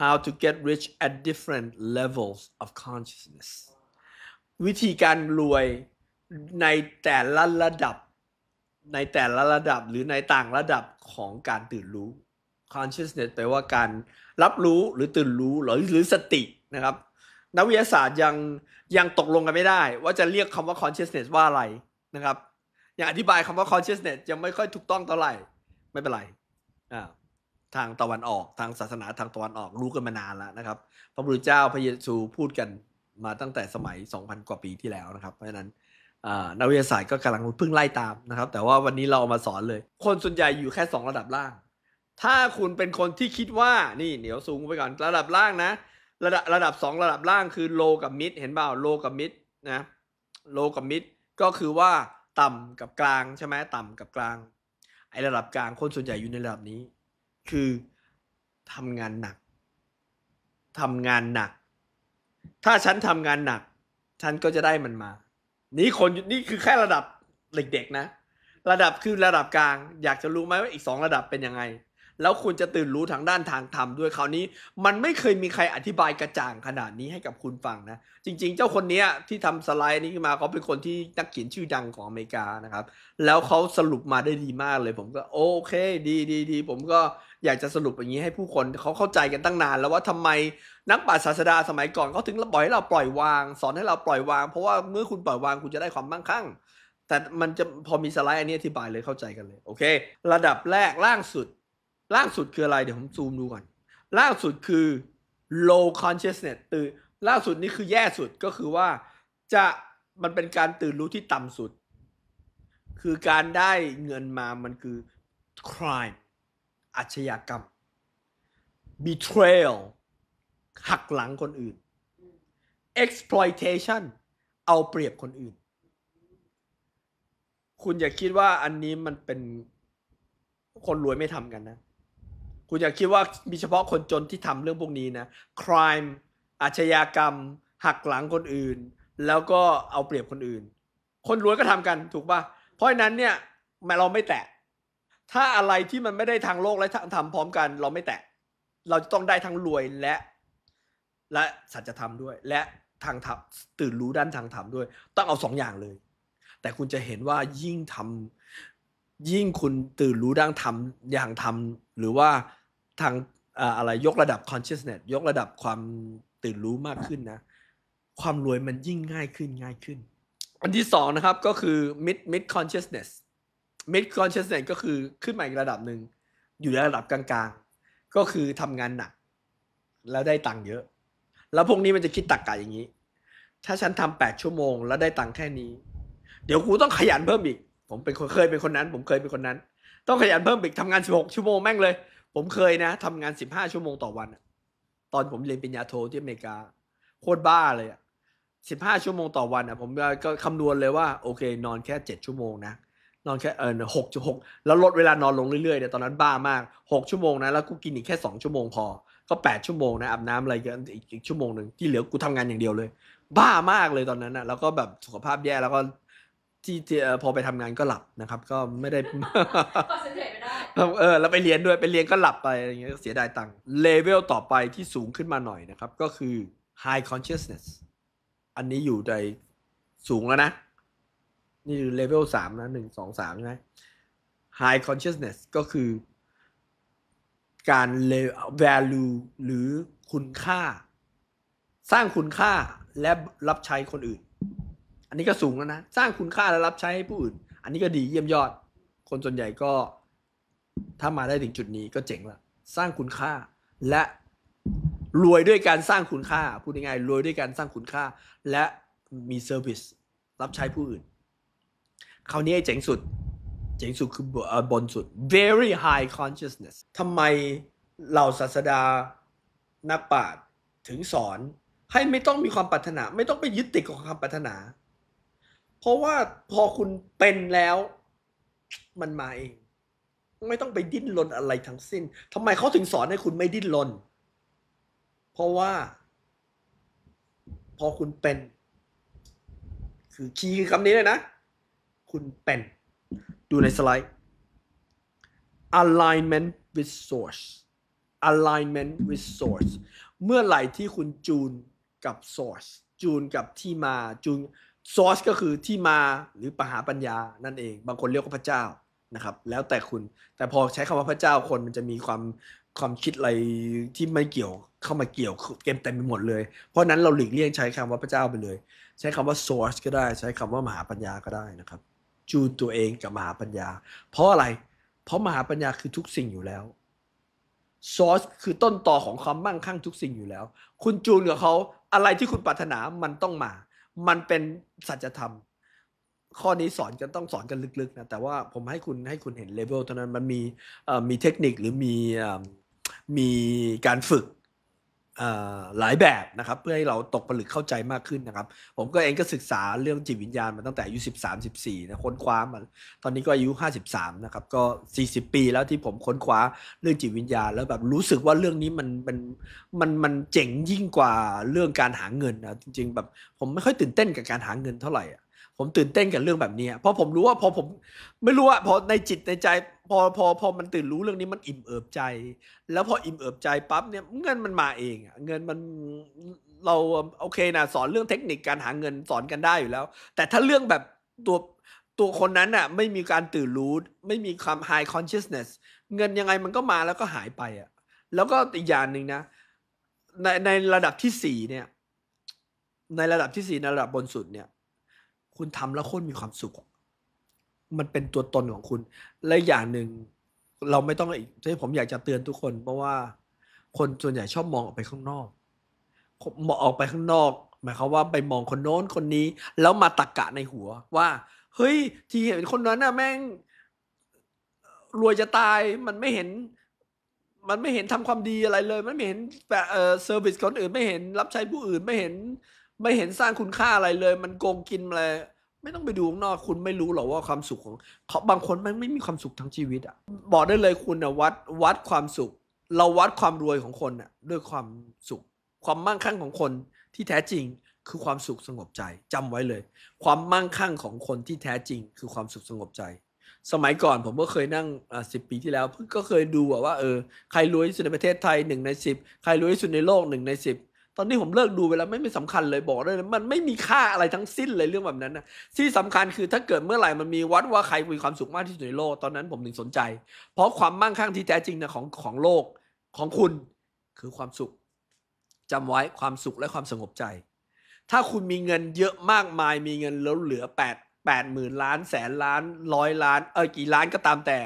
how to get rich at different levels of consciousness วิธีการรวยในแต่ละระดับ ในแต่ละระดับหรือในต่างระดับของการตื่นรู้ consciousness แปลว่าการรับรู้หรือตื่นรู้หรือหรือสตินะครับ นักวิทยาศาสตร์ยังยังตกลงกันไม่ได้ ว่าจะเรียกคำว่า consciousness ว่าอะไรนะครับ อยังอธิบายคำว่า consciousness ยังไม่ค่อยถูกต้องเท่าไหร่ ไม่เป็นไรอ่า ทางตะวันออกทางศาสนาทางตะวันออกรู้กันมานานแล้วนะครับ พระพุทธเจ้าพระเยซูพูดกันมาตั้งแต่สมัย 2,000 กว่าปีที่แล้วนะครับ เพราะฉะนั้นนักวิทยาศาสตร์ก็กำลังเพิ่งไล่ตามนะครับ แต่ว่าวันนี้เราเอามาสอนเลย คนส่วนใหญ่อยู่แค่ 2 ระดับล่าง ถ้าคุณเป็นคนที่คิดว่านี่เดี๋ยวสูงไปก่อนระดับล่างนะ ระดับระดับ 2 ระดับล่างคือโลกับมิดเห็นเปล่าโลกับมิดนะโลกับมิดก็คือว่าต่ำกับกลางใช่ไหมต่ำกับกลางไอระดับกลางคนส่วนใหญ่อยู่ในระดับนี้ คือทำงานหนักทำงานหนัก ถ้าฉันทำงานหนัก ฉันก็จะได้มันมา นี่คนนี่คือแค่ระดับเด็กๆนะ ระดับคือระดับกลาง อยากจะรู้ไหมว่าอีกสองระดับเป็นยังไง แล้วคุณจะตื่นรู้ทางด้านทางธรรมด้วยคราวนี้ มันไม่เคยมีใครอธิบายกระจ่างขนาดนี้ให้กับคุณฟังนะ จริง ๆ เจ้าคนนี้ที่ทำสไลด์นี้มาเขาเป็นคนที่นักเขียนชื่อดังของอเมริกานะครับ แล้วเขาสรุปมาได้ดีมากเลย ผมก็โอเค ดีดีดีผมก็อยากจะสรุปอย่างนี้ให้ผู้คนเขาเข้าใจกันตั้งนาน แล้วว่าทำไมนักปราชญ์ศาสดาสมัยก่อนเขาถึงปล่อยให้เราปล่อยวาง สอนให้เราปล่อยวาง เพราะว่าเมื่อคุณปล่อยวางคุณจะได้ความมั่งคั่งแต่มันจะพอมีสไลด์อันนี้อธิบายเลยเข้าใจกันเลยโอเค ระดับแรกล่างสุด ล่างสุดคืออะไรเดี๋ยวผมซูมดูก่อน ล่างสุดคือ low consciousness ตื่นล่างสุดนี่คือแย่สุดก็คือว่าจะมันเป็นการตื่นรู้ที่ต่ำสุด คือการได้เงินมามันคือ crime อาชญากรรม betrayal หักหลังคนอื่น exploitation เอาเปรียบคนอื่น คุณอย่าคิดว่าอันนี้มันเป็นคนรวยไม่ทำกันนะ คุณอย่าคิดว่ามีเฉพาะคนจนที่ทำเรื่องพวกนี้นะ crime อาชญากรรม หักหลังคนอื่น แล้วก็เอาเปรียบคนอื่น คนรวยก็ทำกันถูกปะเพราะนั้นเนี่ยเราไม่แตะ ถ้าอะไรที่มันไม่ได้ทางโลกและทำพร้อมกัน เราไม่แตะ เราจะต้องได้ทั้งรวยและ และสัจธรรมด้วย และทางธรรมตื่นรู้ด้านทางธรรมด้วย ต้องเอาสองอย่างเลย แต่คุณจะเห็นว่ายิ่งทำยิ่งคุณตื่นรู้ด้านธรรมอย่างธรรมหรือว่า ทางอะไรยกระดับ consciousness ยกระดับความตื่นรู้มากขึ้นนะ ความรวยมันยิ่งง่ายขึ้นง่ายขึ้น อันที่สองนะครับก็คือ mid mid consciousness mid consciousness ก็คือขึ้นมาอีกระดับหนึ่ง อยู่ในระดับกลางๆ ก็คือทำงานหนัก แล้วได้ตังค์เยอะ แล้วพวกนี้มันจะคิดตักกะอย่างนี้ ถ้าฉันทำแปดชั่วโมง แล้วได้ตังค์แค่นี้ เดี๋ยวกูต้องขยันเพิ่มอีก ผมเป็นคนเคยเป็นคนนั้น ผมเคยเป็นคนนั้น ต้องขยันเพิ่มอีกทำงานสิบหกชั่วโมงแม่งเลย ผมเคยนะทำงานสิบห้าชั่วโมงต่อวัน ตอนผมเรียนปริญญาโทที่อเมริกา โคตรบ้าเลยอะสิบห้าชั่วโมงต่อวันอะผมก็คำนวณเลยว่า โอเค นอนแค่เจ็ดชั่วโมงนะนอนแค่เออหกจุดหกแล้วลดเวลานอนลงเรื่อยๆเนี่ยตอนนั้นบ้ามากหกชั่วโมงนะแล้วกูกินอีกแค่สองชั่วโมงพอ ก็แปดชั่วโมงนะอาบน้ำอะไรกันอีกชั่วโมงหนึ่งที่เหลือกูทำงานอย่างเดียวเลย บ้ามากเลยตอนนั้นนะแล้วก็แบบสุขภาพแย่แล้วก็ที่พอไปทำงานก็หลับนะครับ ก็ไม่ได้ เออแล้วไปเรียนด้วยไปเรียนก็หลับไปอย่างเงี้ยเสียดายตังค์เลเวลต่อไปที่สูงขึ้นมาหน่อยนะครับ ก็คือ high consciousness อันนี้อยู่ในสูงแล้วนะ นี่คือเลเวลสามนะหนึ่งสองสามใช่ไหม high consciousness ก็คือ การ value หรือคุณค่า สร้างคุณค่าและรับใช้คนอื่น อันนี้ก็สูงแล้วนะ สร้างคุณค่าและรับใช้ให้ผู้อื่น อันนี้ก็ดีเยี่ยมยอด คนส่วนใหญ่ก็ ถ้ามาได้ถึงจุดนี้ก็เจ๋งละสร้างคุณค่าและรวยด้วยการสร้างคุณค่า พูดง่ายๆรวยด้วยการสร้างคุณค่า และมีเซอร์วิสรับใช้ผู้อื่น คราวนี้เจ๋งสุด เจ๋งสุดคือบนสุด very high consciousness ทำไมเหล่าศาสดานักปราชญ์ถึงสอนให้ไม่ต้องมีความปรารถนา ไม่ต้องไปยึดติดกับความปรารถนา เพราะว่าพอคุณเป็นแล้วมันมาเอง ไม่ต้องไปดิ้นรนอะไรทั้งสิ้นทำไมเขาถึงสอนให้คุณไม่ดิ้นรน เพราะว่า พอคุณเป็น คือคีย์คือคำนี้เลยนะ คุณเป็น ดูในสไลด์ alignment with source alignment with source เมื่อไหร่ที่คุณจูนกับ source จูนกับที่มาจูน source ก็คือที่มาหรือปหาปัญญานั่นเอง บางคนเรียกว่าพระเจ้า นะครับ แล้วแต่คุณแต่พอใช้คำว่าพระเจ้าคนมันจะมีความความคิดอะไรที่ไม่เกี่ยวเข้ามาเกี่ยวกันเต็มไปหมดเลย เพราะนั้นเราหลีกเลี่ยงใช้คำว่าพระเจ้าไปเลย ใช้คำว่า source ก็ได้ ใช้คำว่ามหาปัญญาก็ได้นะครับ จูนตัวเองกับมหาปัญญา เพราะอะไร เพราะมหาปัญญาคือทุกสิ่งอยู่แล้ว source คือต้นตอของความมั่งคั่งทุกสิ่งอยู่แล้ว คุณจูนกับเขาอะไรที่คุณปรารถนามันต้องมา มันเป็นสัจธรรม ข้อนี้สอนกันต้องสอนกันลึกๆนะแต่ว่าผมให้คุณให้คุณเห็นเลเวลเท่านั้นมันมีมีเทคนิคหรือมีมีการฝึกหลายแบบนะครับ เพื่อให้เราตกผลึกเข้าใจมากขึ้นนะครับ ผมก็เองก็ศึกษาเรื่องจิตวิญญาณมาตั้งแต่อายุ13 14นะค้นคว้ามาตอนนี้ก็อายุ 53 นะครับ ก็ 40 ปีแล้วที่ผมค้นคว้าเรื่องจิตวิญญาณ แล้วแบบรู้สึกว่าเรื่องนี้มันมันมันมันเจ๋งยิ่งกว่าเรื่องการหาเงินนะจริงๆแบบผมไม่ค่อยตื่นเต้นกับการหาเงินเท่าไหร่ ผมตื่นเต้นกับเรื่องแบบนี้เพราะผมรู้ว่าพอผมไม่รู้ว่าพอในจิตในใจ พอพอพอมันตื่นรู้เรื่องนี้มันอิ่มเอิบใจ แล้วพออิ่มเอิบใจปั๊บเนี่ยเงินมันมาเองเงินมันเราโอเคนะสอนเรื่องเทคนิคการหาเงินสอนกันได้อยู่แล้ว แต่ถ้าเรื่องแบบตัวตัวคนนั้นน่ะไม่มีการตื่นรู้ ไม่มีความ high consciousness เงินยังไงมันก็มาแล้วก็หายไปอะแล้วก็อีกอย่างหนึ่งนะ ในในระดับที่สี่เนี่ย ในระดับที่สี่ในระดับบนสุดเนี่ย คุณทำแล้วคนมีความสุข มันเป็นตัวตนของคุณ และอย่างหนึ่งเราไม่ต้องอีกที่ผมอยากจะเตือนทุกคน เพราะว่าคนส่วนใหญ่ชอบมองออกไปข้างนอกมองออกไปข้างนอก หมายความว่าไปมองคนโน้นคนนี้ แล้วมาตรรกะในหัว ว่า เฮ้ย ที่เห็นคนนั้นน่ะแม่ง รวยจะตายมันไม่เห็น มันไม่เห็นทำความดีอะไรเลย มันไม่เห็นแบบเออ service คนอื่น ไม่เห็นรับใช้ผู้อื่นไม่เห็น ไม่เห็นสร้างคุณค่าอะไรเลย มันโกงกินอะไรไม่ต้องไปดูข้างนอกคุณไม่รู้หรอกว่าความสุขของเขาบางคนมันไม่มีความสุขทั้งชีวิตอะบอกได้เลยคุณนะวัดวัดความสุข เราวัดความรวยของคนน่ะด้วยความสุข ความมั่งคั่งของคนที่แท้จริงคือความสุขสงบใจจำไว้เลย ความมั่งคั่งของคนที่แท้จริง คือความสุขสงบใจ สมัยก่อนผมก็เคยนั่งสิบปีที่แล้วก็เคยดูว่าเออใครรวยที่สุดในประเทศไทยหนึ่งในสิบใครรวยที่สุดในโลกหนึ่งในสิบ อนนี้ผมเลิกดูไปแล้วไม่ไม่สำคัญเลยบอกได้เลยมันไม่มีค่าอะไรทั้งสิ้นเลยเรื่องแบบนั้นนะที่สำคัญคือถ้าเกิดเมื่อไหร่มันมีวัดว่าใครมีความสุขมากที่สุดในโลกตอนนั้นผมถึงสนใจ เพราะความมั่งคั่งที่แท้จริงนะของของโลกของคุณคือความสุขจำไว้ความสุขและความสงบใจ ถ้าคุณมีเงินเยอะมากมายมีเงินแล้วเหลือแปดแปดหมื่นล้านแสนล้านร้อยล้านเออกี่ล้านก็ตามแต่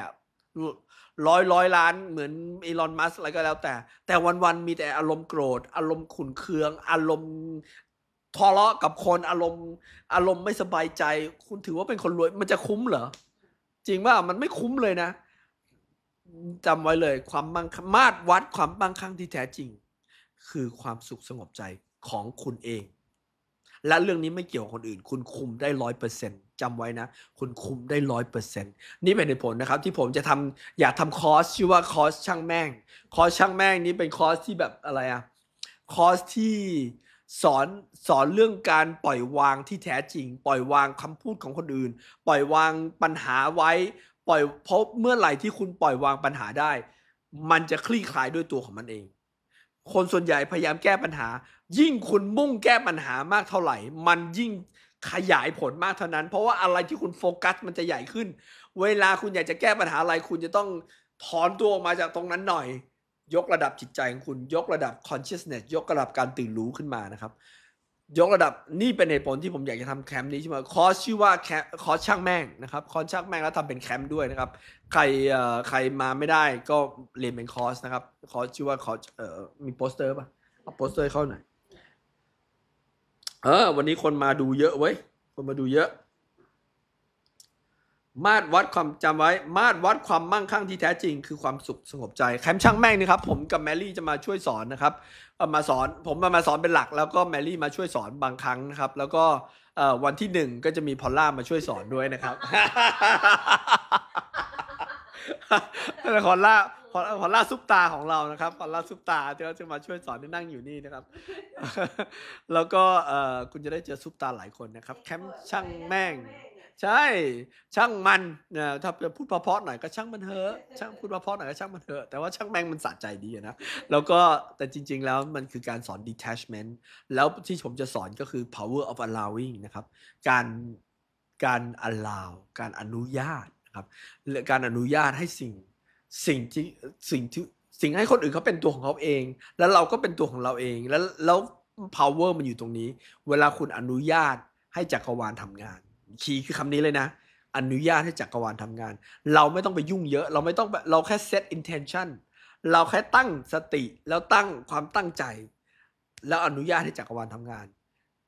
ร้อยร้อยล้านเหมือนอีลอนมัสอะไรก็แล้วแต่ แต่วันๆมีแต่อารมณ์โกรธ อารมณ์ขุนเคือง อารมณ์ทะเลาะกับคนอารมณ์อารมณ์ไม่สบายใจ คุณถือว่าเป็นคนรวยมันจะคุ้มเหรอ จริงว่ามันไม่คุ้มเลยนะจำไว้เลยความมั่งมาตรวัดความมั่งคั่งที่แท้จริง คือความสุขสงบใจของคุณเอง และเรื่องนี้ไม่เกี่ยวกับคนอื่น คุณคุมได้ร้อยเปอร์เซ็นต จำไว้นะ คุณคุมได้ร้อยเปอร์เซ็นต์นี่เป็นเหตุผลนะครับ ที่ผมจะทำอยากทำคอร์สชื่อว่าคอร์สช่างแม่ง คอร์สช่างแม่งนี้เป็นคอร์สที่แบบอะไรอะคอร์สที่สอนสอนเรื่องการปล่อยวางที่แท้จริง ปล่อยวางคำพูดของคนอื่น ปล่อยวางปัญหาไว้ ปล่อยเพราะเมื่อไหร่ที่คุณปล่อยวางปัญหาได้ มันจะคลี่คลายด้วยตัวของมันเอง คนส่วนใหญ่พยายามแก้ปัญหา ยิ่งคุณมุ่งแก้ปัญหามากเท่าไหร่ มันยิ่ง ขยายผลมากเท่านั้น เพราะว่าอะไรที่คุณโฟกัสมันจะใหญ่ขึ้น เวลาคุณอยากจะแก้ปัญหาอะไรคุณจะต้องถอนตัวออกมาจากตรงนั้นหน่อย ยกระดับจิตใจของคุณยกระดับ consciousness ยกระดับการตื่นรู้ขึ้นมานะครับ ยกระดับนี่เป็นเหตุผลที่ผมอยากจะทำแคมป์นี้ใช่ไหมคอร์สชื่อว่าแคคอร์สช่างแม่งนะครับคอร์สช่างแม่งแล้วทำเป็นแคมป์ด้วยนะครับ ใครใครมาไม่ได้ก็เรียนเป็นคอร์สนะครับคอร์สชื่อว่าคอร์สมีโปสเตอร์ป่ะเอาโปสเตอร์เข้าหน่อย เออ วันนี้คนมาดูเยอะเว้ย คนมาดูเยอะ มาตรวัดความจำไว้ มาตรวัดความมั่งคั่งที่แท้จริง คือความสุขสงบใจแคมป์ช่างแม่งนี่ครับ ผมกับแมรี่จะมาช่วยสอนนะครับมาสอนผมมามาสอนเป็นหลัก แล้วก็แมรี่มาช่วยสอนบางครั้งนะครับ แล้วก็วันที่หนึ่งก็จะมีพอลล่ามาช่วยสอนด้วยนะครับ พอลล่าพอพอลล่าซุปตาของเรานะครับพอลล่าซุปตาที่เขาจะมาช่วยสอนที่นั่งอยู่นี่นะครับ แล้วก็เอ่อคุณจะได้เจอซุปตาหลายคนนะครับ แคมป์ช่างแม่ง ใช่ ช่างมันนะถ้าจะพูดเพราะๆหน่อยก็ช่างมันเถอะช่างพูดเพราะๆหน่อยก็ช่างมันเถอะแต่ว่าช่างแม่งมันสะใจดีอะนะแล้วก็แต่จริง ๆ แล้วมันคือการสอน detachment แล้วที่ผมจะสอนก็คือ power of allowing นะครับ การการ allow การอนุญาตนะ ครับการอนุญาตให้สิ่งสิ่งที่สิ่งที่สิ่งให้คนอื่นเขาเป็นตัวของเขาเอง แล้วเราก็เป็นตัวของเราเองแล้วแล้ว power มันอยู่ตรงนี้ เวลาคุณอนุญาตให้จักรวาลทำงานคีย์คือคำนี้เลยนะอนุญาตให้จักรวาลทำงาน เราไม่ต้องไปยุ่งเยอะ เราไม่ต้องเราแค่ set intention เราแค่ตั้งสติแล้วตั้งความตั้งใจ แล้วอนุญาตให้จักรวาลทำงาน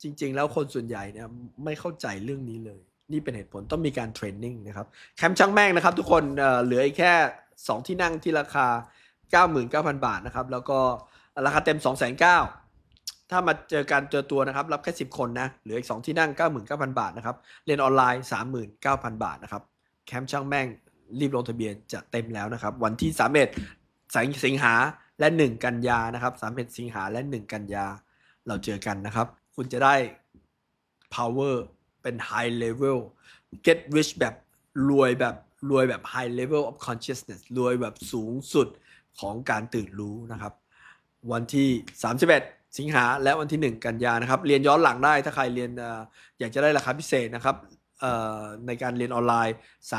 จริง ๆ แล้วคนส่วนใหญ่เนี่ยไม่เข้าใจเรื่องนี้เลย นี่เป็นเหตุผลต้องมีการ training นะครับแคมป์ช่างแม่งนะครับ ทุกคนเหลืออีกแค่ 2 ที่นั่งที่ราคา 99,000 บาทนะครับ แล้วก็ราคาเต็ม 2 9 0 0 0ถ้ามาเจอกันเจอตัวนะครับ รับแค่ 10 คนนะเหลืออีก 2 ที่นั่ง 99,000 บาทนะครับเรียนออนไลน์ 39,000 บาทนะครับแคมป์ช่างแม่งรีบลงทะเบียนจะเต็มแล้วนะครับ วันที่31สิงหาและ 1 กันยานะครับ31สิงหาและ 1 กันยาเราเจอกันนะครับ คุณจะได้ power เป็น high level get rich แบบรวยแบบรวยแบบ high level of consciousness รวยแบบสูงสุดของการตื่นรู้นะครับ วันที่ 31 สิงหาและวันที่ 1 กันยานะครับ เรียนย้อนหลังได้ถ้าใครเรียนอยากจะได้ราคาพิเศษนะครับในการเรียนออนไลน์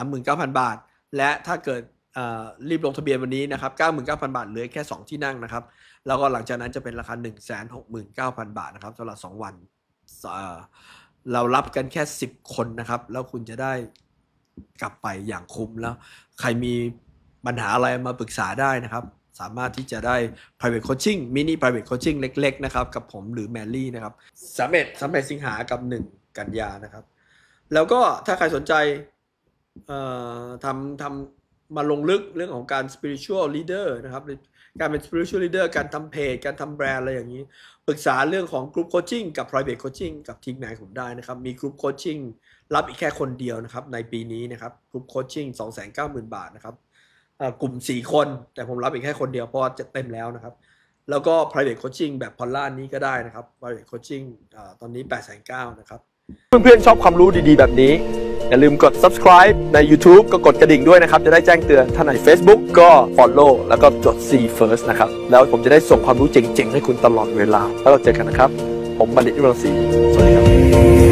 39,000 บาท และถ้าเกิดรีบลงทะเบียนวันนี้นะครับ 99,000 บาทเหลือแค่ 2 ที่นั่งนะครับ แล้วก็หลังจากนั้นจะเป็นราคา 169,000 บาทนะครับสำหรับ 2 วัน เรารับกันแค่ 10 คนนะครับ แล้วคุณจะได้กลับไปอย่างคุ้มแล้ว ใครมีปัญหาอะไรมาปรึกษาได้นะครับ สามารถที่จะได้ private coaching mini private coaching เล็ก ๆ นะครับ กับผมหรือแมรี่นะครับสามเอ็ดสามเอ็ดสิงหากับ 1 กันยานะครับ แล้วก็ถ้าใครสนใจทำทำมาลงลึกเรื่องของการ spiritual leader นะครับ การเป็น spiritual leader การทำเพจ การทำแบรนด์อะไรอย่างนี้ ปรึกษาเรื่องของ group coaching กับ private coaching กับทีมงานผมได้นะครับ มี group coaching รับอีกแค่คนเดียวนะครับ ในปีนี้นะครับ group coaching 290,000 บาทนะครับกลุ่ม 4 คน แต่ผมรับอีกแค่คนเดียวเพราะจะเต็มแล้วนะครับ แล้วก็ private coaching แบบพอลล่านี้ก็ได้นะครับ private coaching อตอนนี้8 9 0 0 0นะครับ เพื่อนๆชอบความรู้ดีๆ แบบนี้ อย่าลืมกด subscribe ใน YouTube ก็กดกระดิ่งด้วยนะครับ จะได้แจ้งเตือนถ้าใน Facebook ก็ follow แล้วก็จด see first นะครับ แล้วผมจะได้ส่งความรู้เจ๋งๆ ให้คุณตลอดเวลา แล้วเราเจอกันนะครับ ผมบัณฑิตวิรังศีสวัสดีครับ